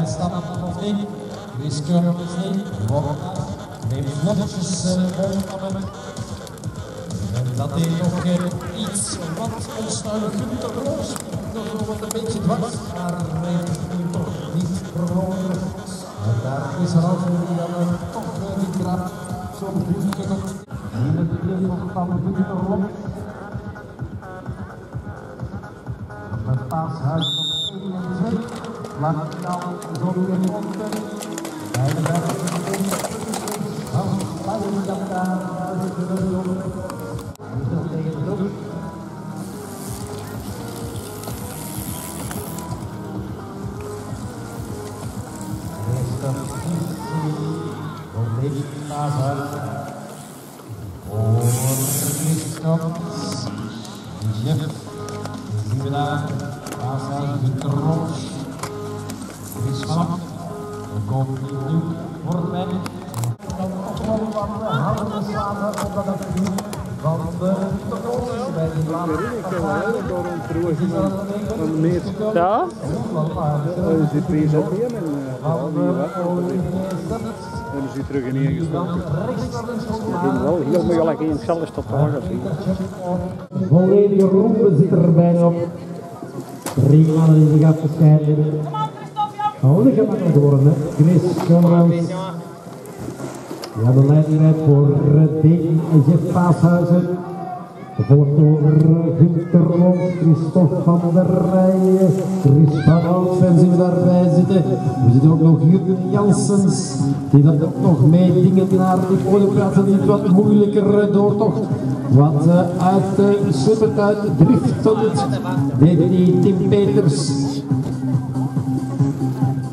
Stap nog niet. Wiskunde is niet. Neemt netjes bovenkammen. En dat is nog eh, iets wat ons nou Gunter Roos nog wat een beetje dwars. Maar hij nu toch niet verloren. En daar is altijd die dan eh, toch eh, die krap zo'n buurtje nog. Hier het begin van Gunter Roos. Het paashuis op 1 en 2. Laat het nou zo Is ook niet en dan is die terug in gestopt. Ik vind wel heel mooi gelijk in stad te horen. Volledige ronde zit er bijna op. Drie mannen die zich afgescheiden. Oh, dat gaat makkelijk worden, hè. Chris Conrans. Ja, de leiding rijdt voor Deen en Jeff Paashuizen. Gevolgd door Rons, Christophe van der Rijen, Chris van Alphen zien we daarbij zitten. We zitten ook nog Jurgen Janssens, die dat ook nog meedingen naar die podiumplaatsen. Die wat moeilijker doortocht. Want uh, uit de uh, Summit uit Drift tot het deed die Tim Peters.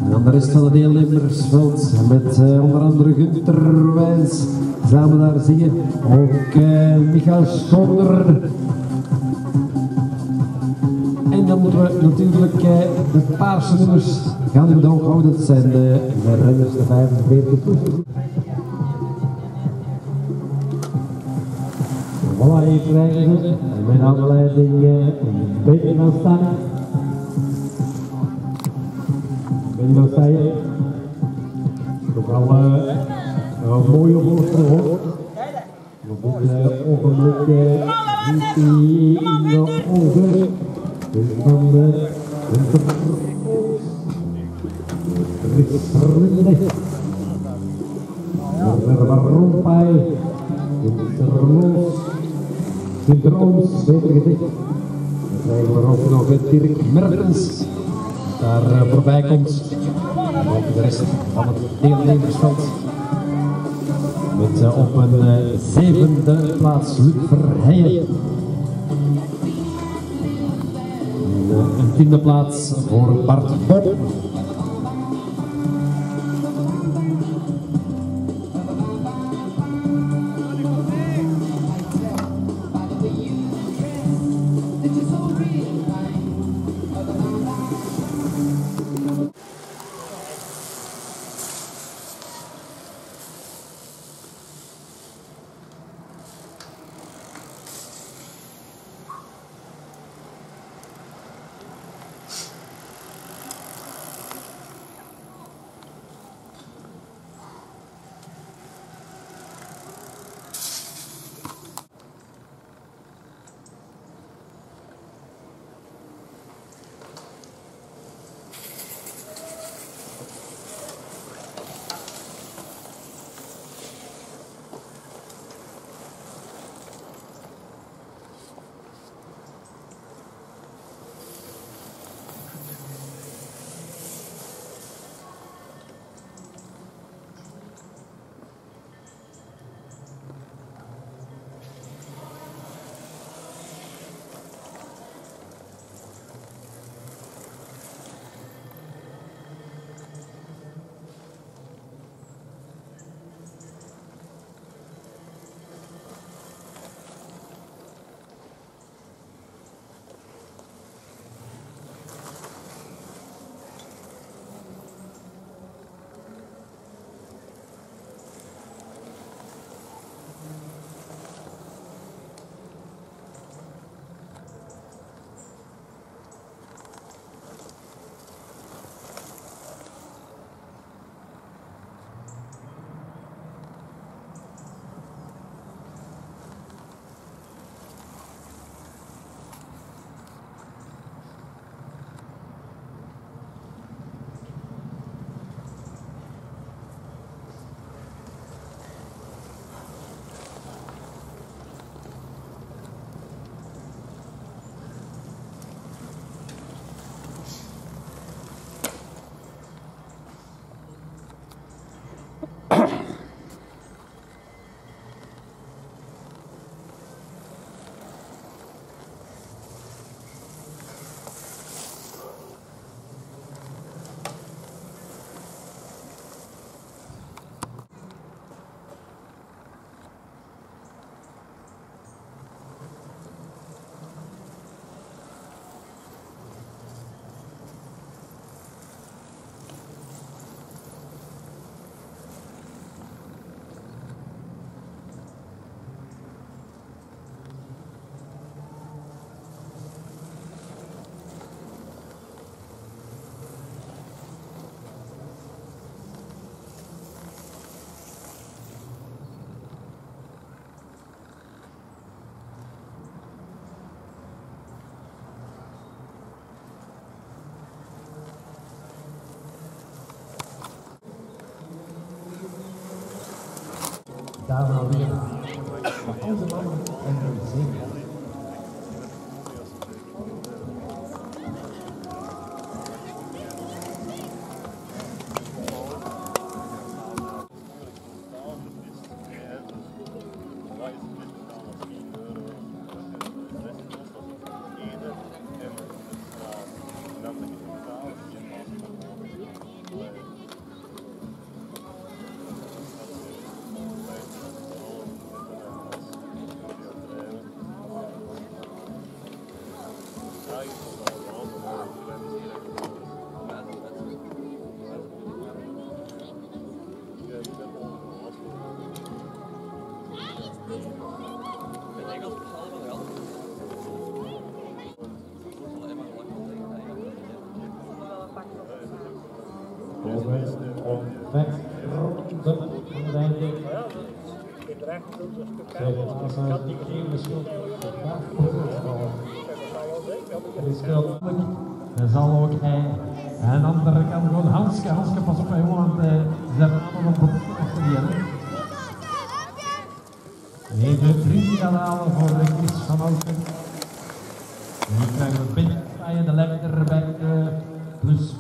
En dan de rest van het deelnemersveld met uh, onder andere Gunther Wijs. Samen daar zie je ook uh, Michael Schonder. En dan moeten we natuurlijk uh, de paarse nummers gaan in de oog houden. Dat zijn de, de renners, de 45 plus. Voilà, even rijden ze. Mijn aanleiding uh, Peter van Staan. Ben je je? Toch al mooie voorstel Op uh, ogenblik uh, ziet hij in de ogen dus van de Rinde. Waarom hij Interloos, Interooms, beter gezegd. Dan krijgen we ook nog Dirk Mertens daar voorbij komt. Ook de rest van het deelnemersveld. Met uh, op een uh, zevende plaats Luc Verheijen. En, een tiende plaats voor Bart Bob. I don't.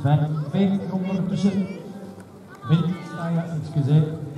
vijf, vijf ondertussen. Wint, gezegd.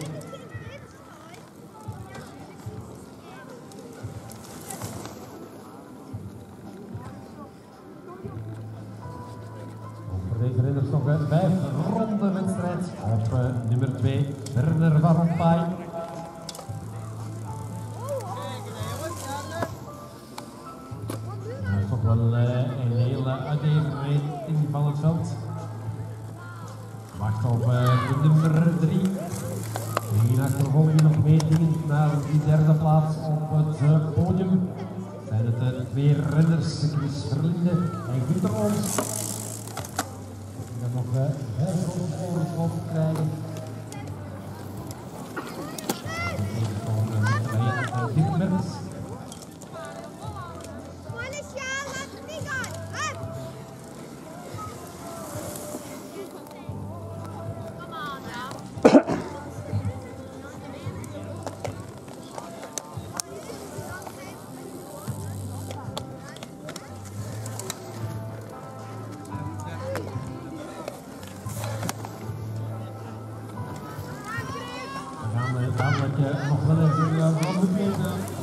hammaga muxlislarga yordam berdi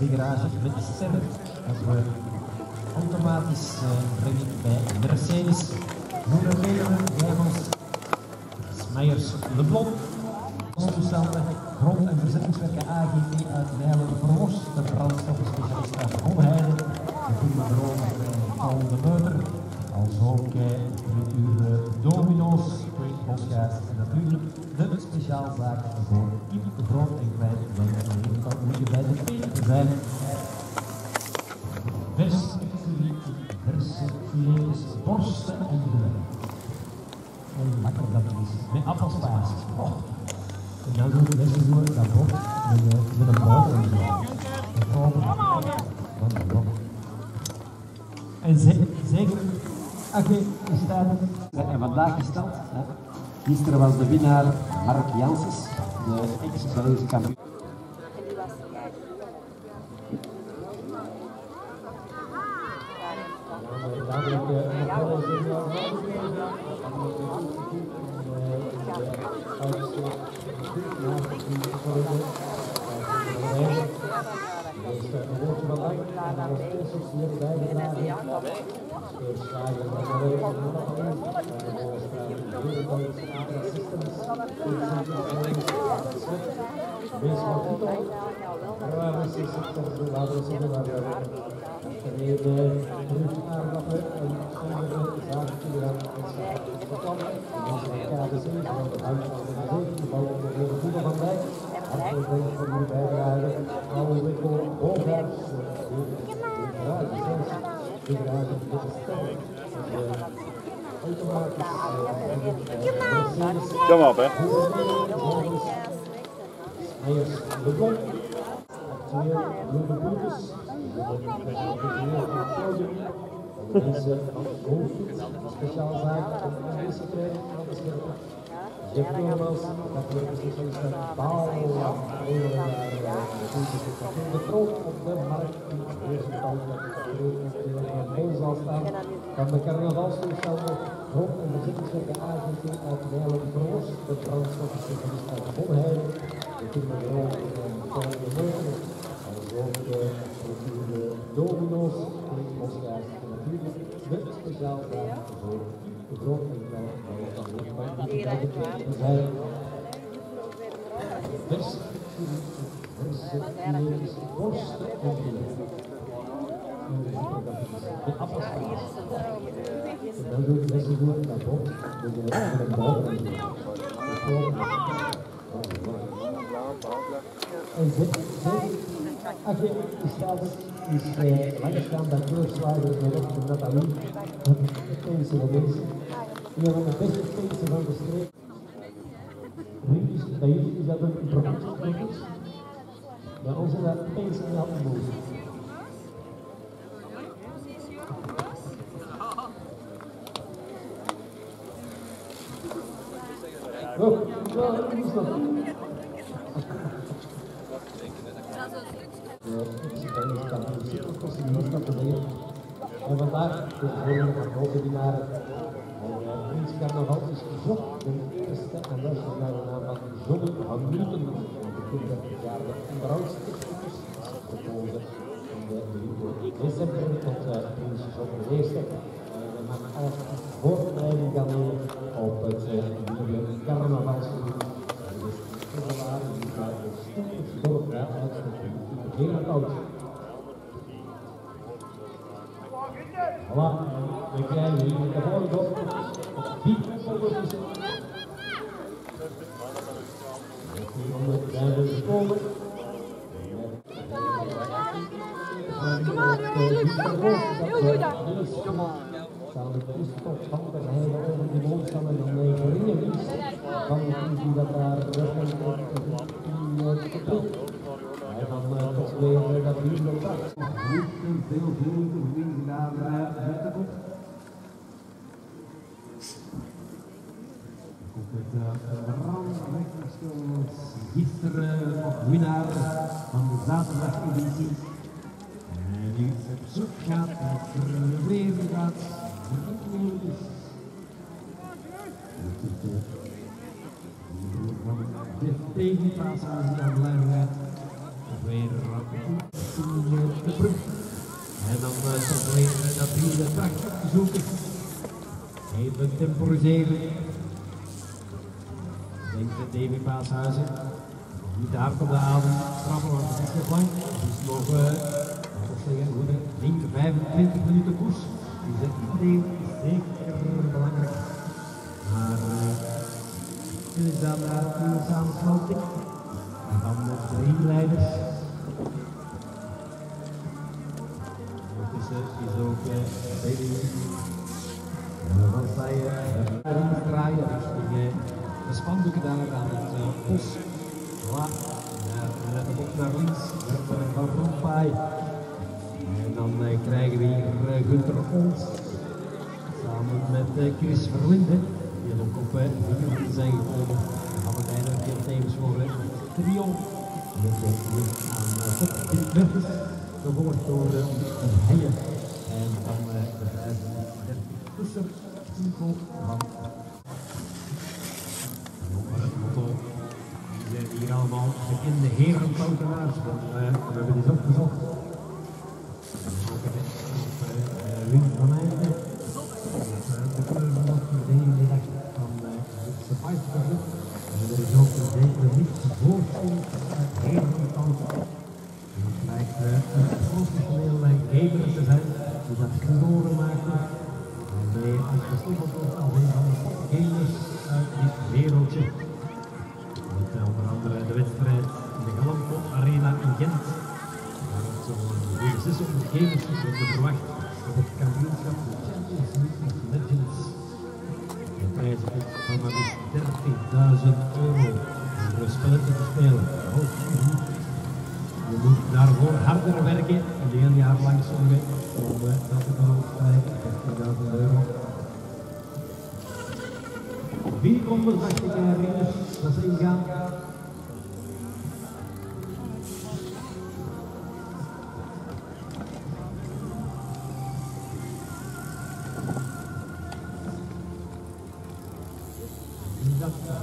de garage met de stemmen. Dat we automatisch uh, bij Mercedes. Hoeren Pederen, Smeijers Le Leblon. Ontoestanden, grond- en verzettingswerken AGP uit Nijlen, Broos de brandstofspecialist uit Omheide, de Goede Droom, van de Meuter, als ook eh, met uw domino's, Bosgaard en natuurlijk de speciaalzaak voor Mijn dat is. Met appelspijs. En dan doen we best door dat bot met, een boter en zo. Bot. En zeker, oké, we staan. er. En vandaag gesteld, hè. gisteren was de winnaar Mark Janssens, de ex-Belgische kampioen. Weer terug aanrappen en is de KDC, van de huis van de gezin, de bouw van de goede van Dijk. Hartelijk dank voor jullie bijdrage. Oude Wikkel, Hooghuis, ja, de zes, de graag, de sterren. Kom op, hè. Meijers de Deze hoofdfiets, speciaal zaak om de aan te scherpen. Jeff Thomas, dat met Paul. De op de markt die eerste kant mee zal staan. Van de carnavalstoestanden rond en bezittingswerken aangegeven uit Nijlen Broos, de brandstofspecialist uit Bonheim. De de Morgen. Ook de natuurlijk de speciaalzaken voor de en de vers, vers, borst en de best goed. En als je staat, is uh, langs staan bij Kleurslager met op de Nathalie, dat van mensen. Een van de beste Peense van de streek. Is een is en is dat. En vandaag de volgende van bovendienaren. Prins Carnaval is gezocht de eerste en is naar de naam van John van Newton. De kinderjaarde onderhoudstechnicus gekozen in de december tot uh, Prins John de eerste. We maken alles voorbereiding nemen op het nieuwe carnavalsgebied. Dus februari die daar een stukje dorp uit heel oud. Voilà, we krijgen hier de volgende op. Die volgende is het. zijn we gekomen. Kom aan, heel goed daar. Staan de Christophe van der Heide over de woonstam en dan de geringe winst van de teams die dat daar weggaan op die geprikt. Hij van toch weer dat hier nog dat. Niet veel groente verdiend daar met de kop. Komt met Randrechterschool gisteren nog winnaar van de zaterdageditie. En die op zoek gaat naar de vreemde gaat. De tegenpassage aan Luiheid. Weer de brug. En dan uh, toch weer dat hier de track zoeken. Even temporiseren. De Davy Paashuizen. Niet daar komt de adem trappen, want het is nog lang. Het is nog, zeggen, goede 10, 25 minuten koers. Dus het iedereen is zeker belangrijk. Maar uh, is dan uh, een samensmelting. En dan de drie leiders. Ondertussen is ook Baby. En dan sta je de spandoeken daar aan het uh, bos. Voilà. En let op naar links, van Rompuy. En dan uh, krijgen we hier uh, Gunther Ons samen met Chris Verlinden, die ook op uh, de zijn gekomen. Dan gaan we een keer tevens voor het trio. Met de aan uh, top Pim Mertens, gevolgd door Heijen. En dan de 35 tussen Tico van hier allemaal bekende herenpautenaars. Uh, we hebben die opgezocht.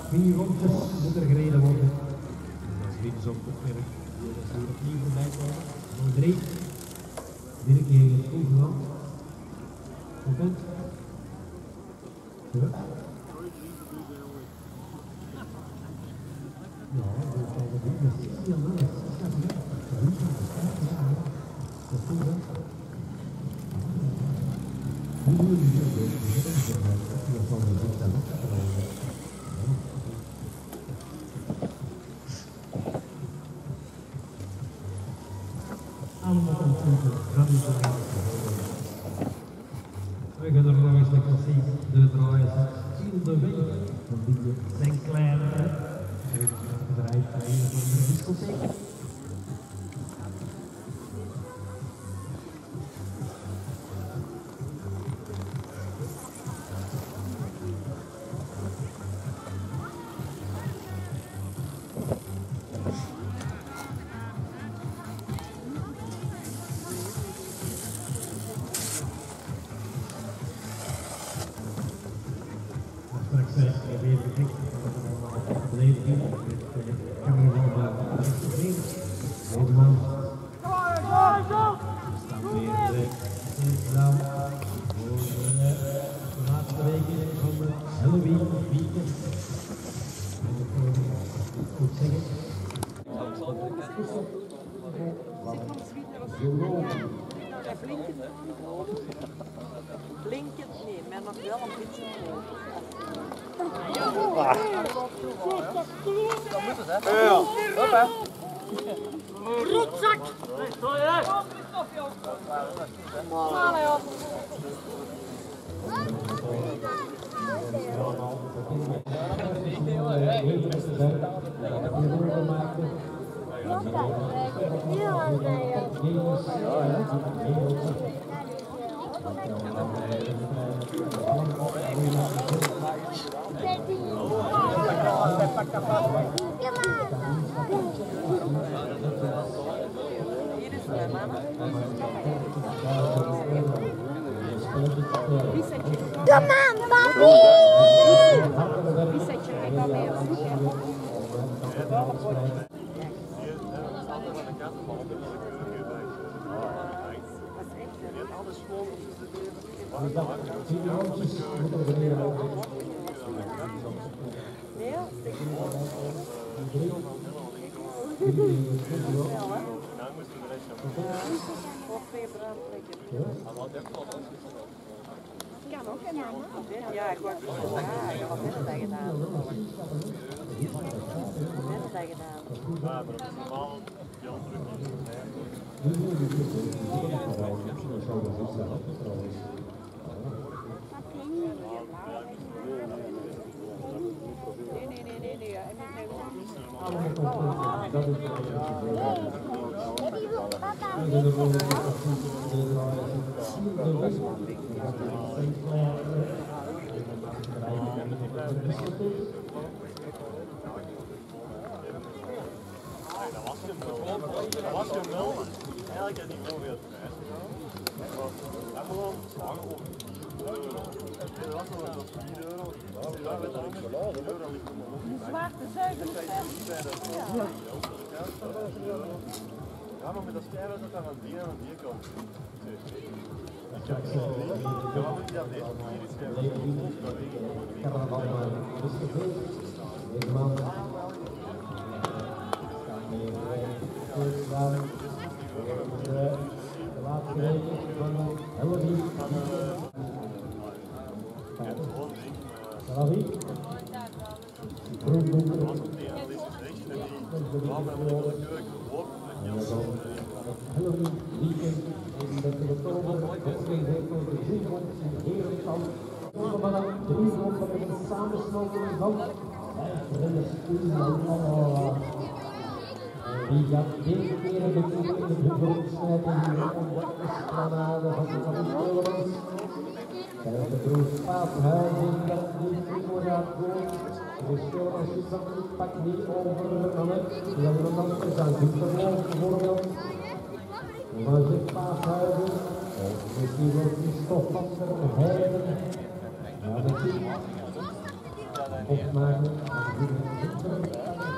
vier rondjes moet er gereden worden. Dat is weer zo'n opmerking die natuurlijk niet voorbij kwam. Nummer 3. Thank you. Kan ook, en dan Ja, ik wou het Ja, ik had het gedaan hebben dat gedaan. Ja, maar dat is normaal heel druk. Nee, nee, nee, nee, nee. En met mijn Dat is Wat je wil, eigenlijk prijs. Maar gewoon om 4 euro. Was dan 4 euro. Daar werd dan ook een euro niet Zwarte zuivel. Ja, maar met dat stijl is dat dan aan die en aan die kant. Ik kan dat allemaal. het de gedaan. De, de weken van heel lief. Salavi. Groen boek. Hillary Lincoln in de oktober opgegeven voor de Griekenland in de Griekenland van de van. Is. Die gaat deze keer de de grondscheiding om de esplanade van de Koningskoolens. Krijgt de broer Paaphuizing dat niet voor gaat doen. De is dat niet, pak niet over aan. Die hebben een zijn goed verloren bijvoorbeeld. Maar zegt Paaphuizing, of misschien van. Ja, dat.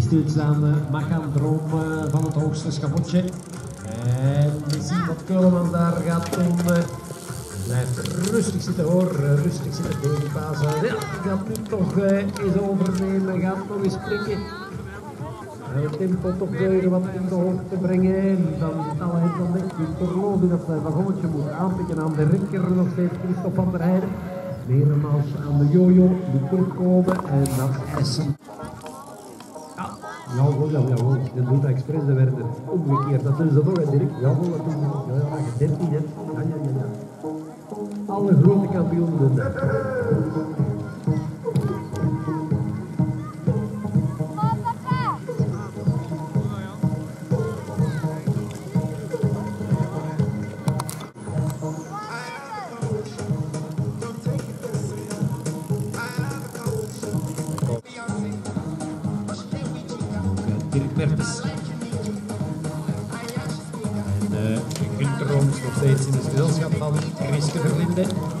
voor het Die stilstaande Machandroom uh, van het hoogste schabotje. En we zien dat Keulemans daar gaat doen. Uh, blijft rustig zitten hoor, rustig zitten tegen Pasen. Ja, gaat nu toch eens overnemen, gaat nog eens springen. Het tempo toch weer wat in de hoogte brengen. En dan hij dan denk ik verloven dat hij wagonnetje moet aanpikken aan de rinker. Nog steeds Christophe van der Heijden. Meermaals aan de jojo, moet terugkomen en dat essen. Jawel, jawel, jawel. Dan doet hij expres de werder. Omgekeerd, dat doen ze toch, hè, Dirk? Jawel, dat. Ja, ja, je 13 hebt. Ja, ja, ja, ja. Alle grote kampioenen doen dat. 对。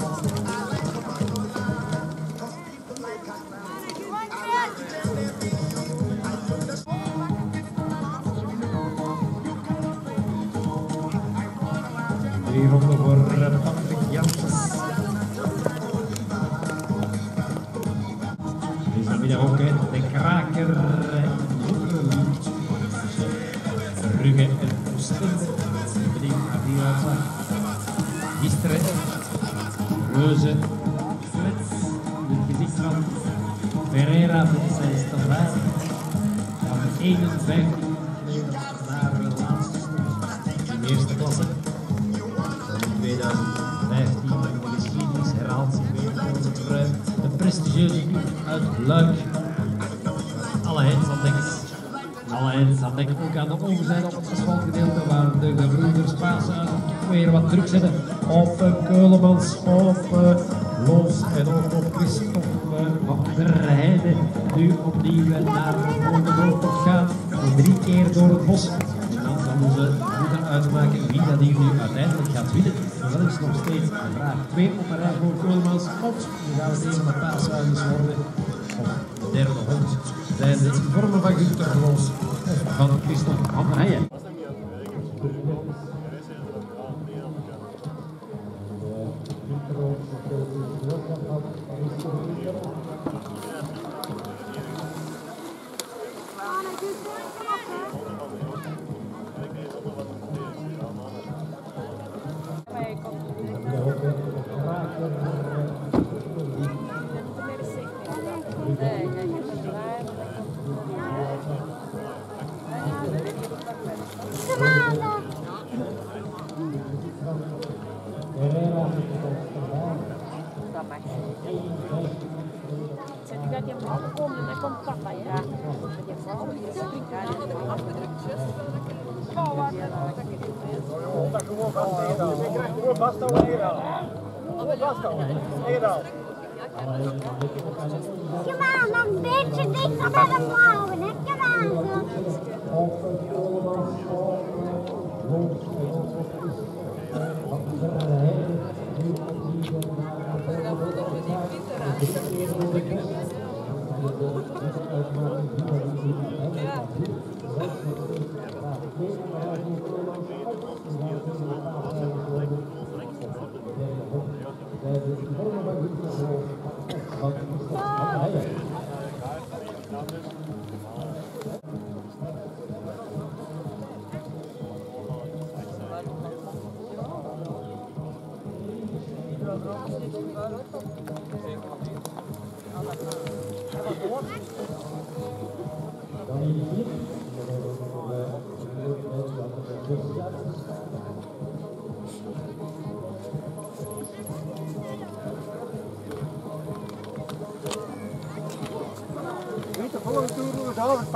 Druk zetten op uh, Keulemans, op uh, Los en ook op Christophe uh, van der Heijden. Nu opnieuw naar de gaan, drie keer door het bos. En dan gaan ze moeten uitmaken wie dat hier nu uiteindelijk gaat winnen. Dat is nog steeds de vraag. Twee op een rij voor Keulemans. Of gaan we deze met paasruimers worden. Of de derde hond zijn de vormen van Gunther Roos of van Christophe van der Heijen. Zet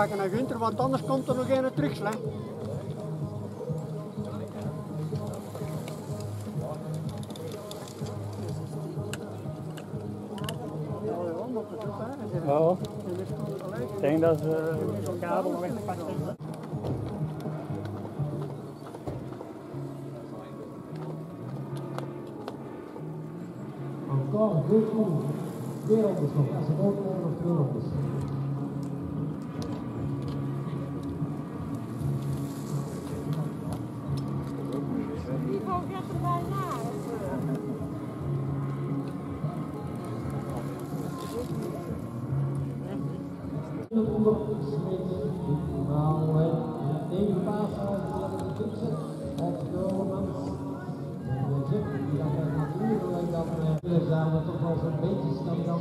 overpakken naar Gunther, want anders komt er nog een terugslaan. Ja. Ik denk dat ze de kabel nog even pakken. Encore deux tours. Twee rondes het ook nog twee rondes. Wel zo'n beetje snel dan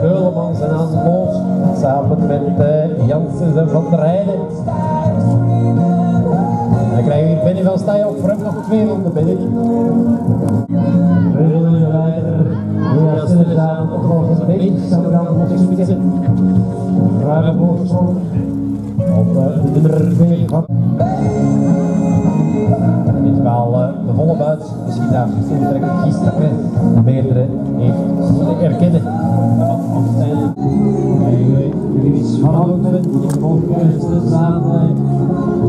Keulemans en aan Loos. Samen met uh, Janssens en Van der Heijden. En dan krijgen we hier Benny van Staaien op voor hem nog twee ronden, Benny. Ja, stil aan tot volgens een beetje zou gaan moeten spitsen. Ruime voorsprong. Op de nummer 2 van. Uh, de volle buit. Misschien daar trekken gisteren meerdere heeft moeten erkennen.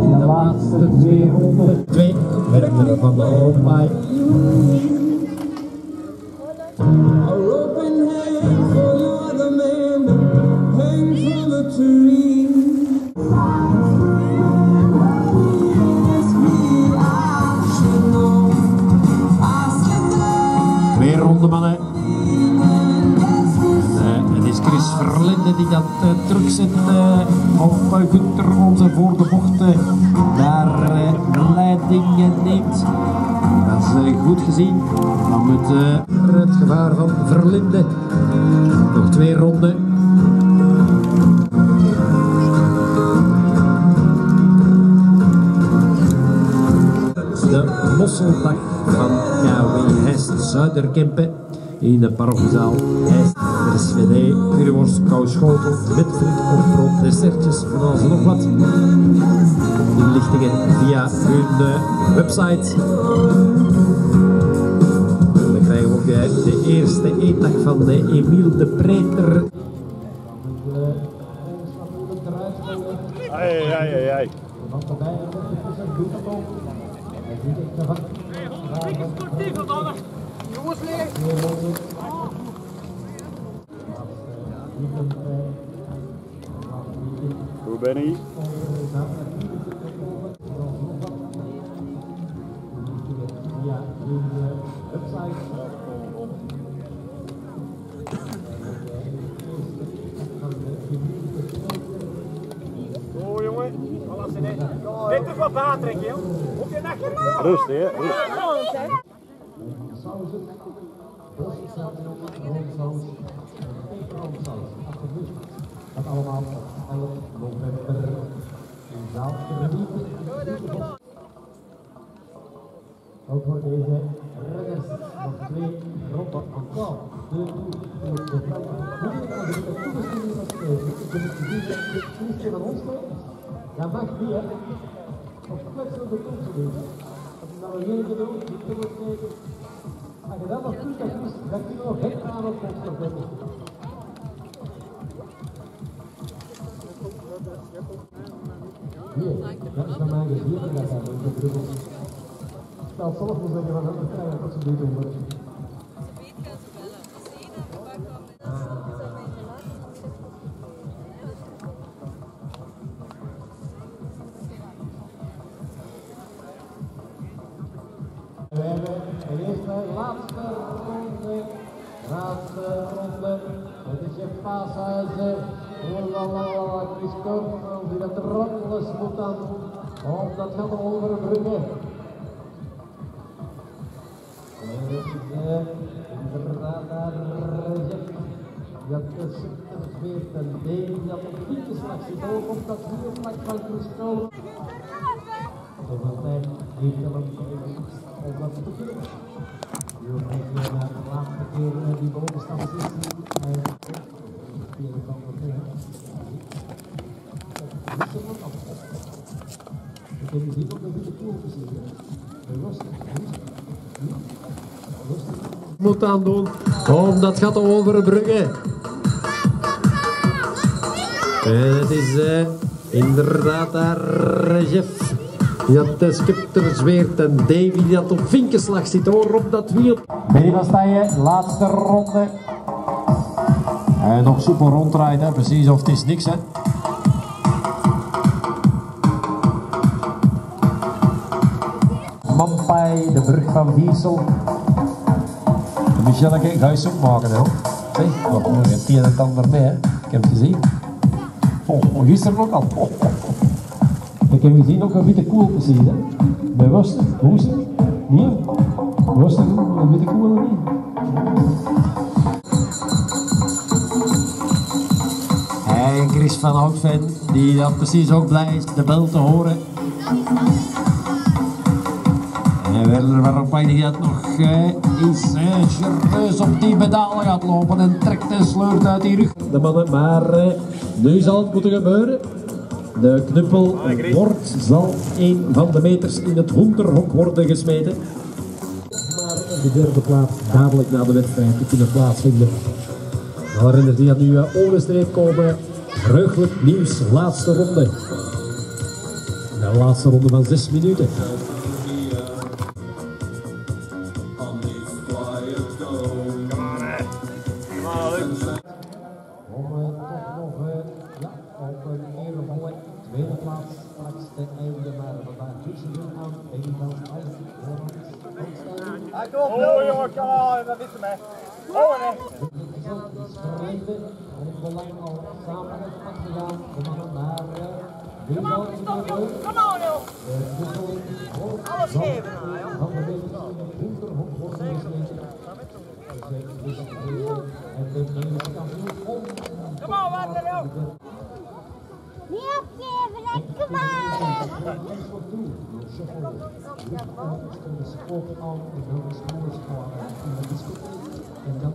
In de laatste twee ronden. Twee van de Roodmaai. Mannen. En, het is Chris Verlinde die dat uh, terugzet uh, op Gunther, onze voor de bocht naar de leiding neemt. Dat is goed gezien. Dan met het gevaar van Verlinde. Nog twee ronden. De mosseldag Zuiderkempen in de parochiezaal Hest. Er is VD, curryworst, kouschotel, met friet of brood, dessertjes, van alles en nog wat. Inlichtingen via hun uh, website. Dan krijgen we ook uh, de eerste eetdag van de Emiel de Preter. Ai, ai, ai, ai. Hoe ben je? in de website. Oh jongen, één. Dit is wat baatrekken, joh. Hoef je je Rustig, hè? Alsjeblieft. Dat allemaal op 11 november in zaal genieten. Ook voor deze renners nog twee ronden aan 12. De. Hoe gaan we de dat het toertje van ons. Dat mag niet, hè? Of kwetsen de toer te doen. Als je dan nog geen geduld, die kunnen. Als je dat nog doet, dan kun je- dan kun je nog hek aan op ons dat is van mijn gezicht dat is de druppel. Zelf maar zeggen van dat je wat ze doen wordt. We hebben de eerste, laatste ronde, laatste ronde. Het is paashuizen. Aan. Oh, dat gaat hem over de bruggen. En dat is een inderdaad naar Jack. Jack 46 dat Jack op zit ook op dat vierde vlak van Christel. De partij heeft hem op wat te. Je naar de laatste keer die bovenstand 16 Moet aandoen, om dat gaat over Brugge. En het is eh, inderdaad daar Jeff. Die had de scepter zweert en Davy die had op vinkenslag zit hoor op dat wiel. Benny Stijen, laatste ronde. En nog soepel ronddraaien, hè. precies of het is niks hè. Mampai, de brug van Wiesel. Michelleke, ga je soep maken hè. Zeg, wat je hebt een en het ander mee hè. Ik heb het gezien. Oh, oh, gisteren ook al. Oh, oh, oh. Ik heb gezien ook een witte koel gezien, hè? Bij is het? Nee? Worst, een witte koel niet? En Chris van Houtven, die dan precies ook blij is de bel te horen. En Werner waarop nog eh, is eh, serieus op die pedalen gaat lopen en trekt en sleurt uit die rug. De mannen, maar eh, nu zal het moeten gebeuren. De knuppel wordt, zal een van de meters in het honderhok worden gesmeten. Maar de derde plaats dadelijk na de wedstrijd te kunnen plaatsvinden. Alle renners die aan nu uh, overstreep komen. Vreugdelijk nieuws, laatste ronde. De laatste ronde van zes minuten. Oh jongen, kom aan, dat is hem. Oh nee. Doen? Kom joh. Alles geven, nou. Kom joh. Niet opgeven, lekker maar. En dan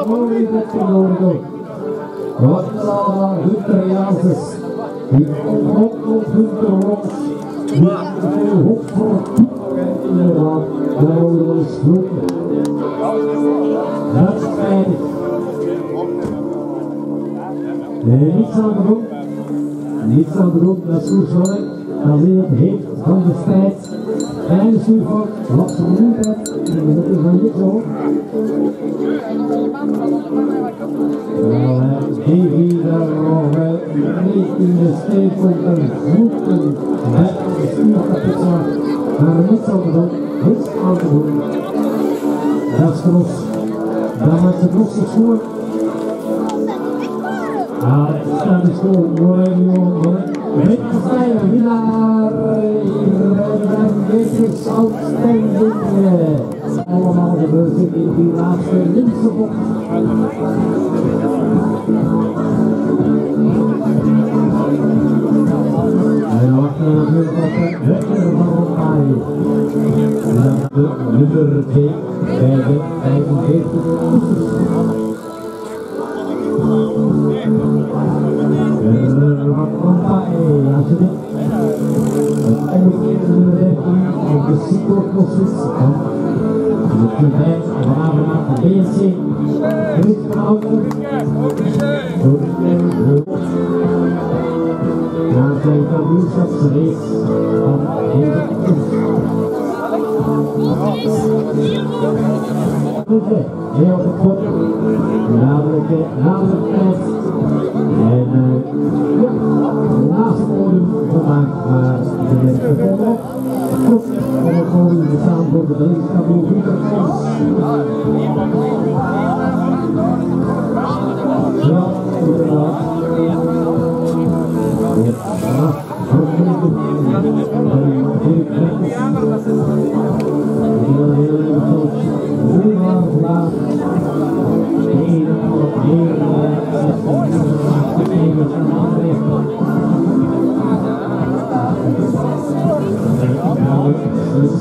Niet te stoppen! Wat is er allemaal Gunther Janssens? Die onmogelijk Gunther Ross. Die veel hoop voor inderdaad. Daar worden we eens vloeken. Dat is spijtig. Nee, niets aan de doen. Niets aan de doen, dat is goed zo. Als in het heet van de strijd. Kleine stuurval, wat vermoeidheid. En dat is van dit zo. Davy daar nog wel niet in de steek komt en voeten bij de stuurkapitaal. Maar niets aan te doen, niets aan te doen. Dat is. Dan maakt het nog zich voor. Ah, dat is gewoon mooi, jongen. Met zijn winnaar hier bij deze outstanding. Allemaal gebeurt in die laatste linkse bocht. En dan wachten we natuurlijk op de wekker van Rompaai. De nummer 2 bij de 45 Rompaai, als je dit het omgekeerde richting op de cyclocrosses van de Tibet vanavond naar de BSC. Chris van Houten. Door de naar zijn kampioenschapsrace van deze Goed, heel goed. Namelijk, namelijk tijd. En uh, ja, naast het podium vandaag naar de mensen volgen. Goed, en dan komen we samen voor de Belgische kampioen Pieter Fons.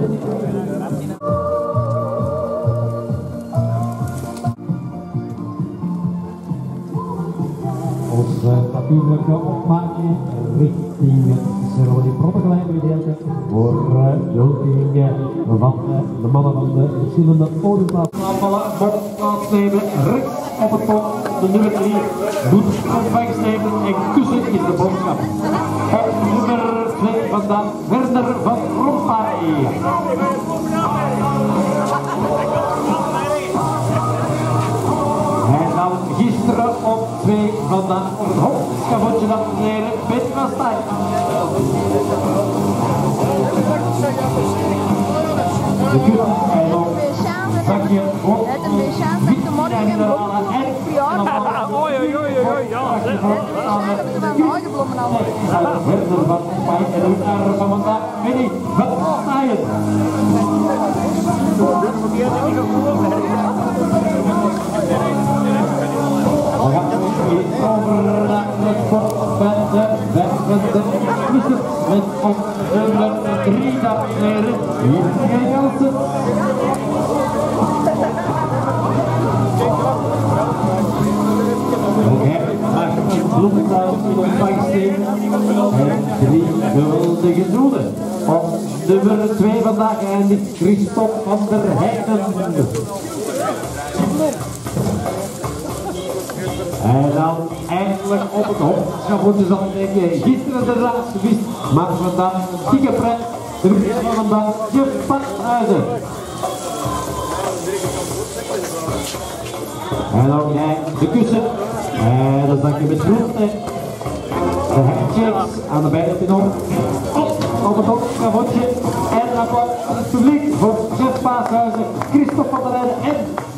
Onze natuurlijke opmaking richting zullen die proppengeleide gedeelte voor uh, de hulping van uh, de mannen van de verschillende podiumplaatsen. Aanvallen, Bob plaatsnemen, rechts op het top, de nummer 3 doet kop wegsteven en kussen is de boodschap. Op nummer 2 vandaag Werner van Rompaai. En dan gisteren op 2 vandaag op het hoofdschavotje dat leren Peter van Stijn. De kut en op is weer samen met de morgen zeg. Werner van Rompaai en de winnaar van vandaag, Vinnie van Stijn. We gaan hier over naar de sport met de wegwende missen met op nummer 3 dames en heren. Hier is de Jansen. En drie. Op nummer 2 vandaag eindigt Christophe van der Heijden. En dan eindelijk op het hoofd gaan moeten zal denken. Gisteren de laatste wist, maar vandaag dikke pret. De van vandaag, je Pathuizen. En dan jij de kussen. En dan zak je met groente. De handshakes aan de beide pinon. Op, op het hoofd, schavotje. En applaus aan het publiek voor Jeff Paashuizen, Christophe van der Leijden en.